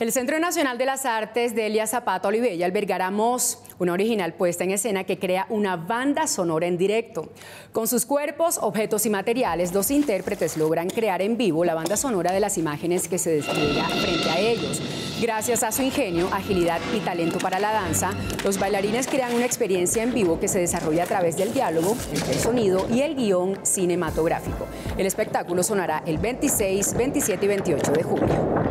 El Centro Nacional de las Artes de Elia Zapata Olivella albergará Moss, una original puesta en escena que crea una banda sonora en directo. Con sus cuerpos, objetos y materiales, dos intérpretes logran crear en vivo la banda sonora de las imágenes que se despliega frente a ellos. Gracias a su ingenio, agilidad y talento para la danza, los bailarines crean una experiencia en vivo que se desarrolla a través del diálogo, el sonido y el guion cinematográfico. El espectáculo sonará el 26, 27 y 28 de julio.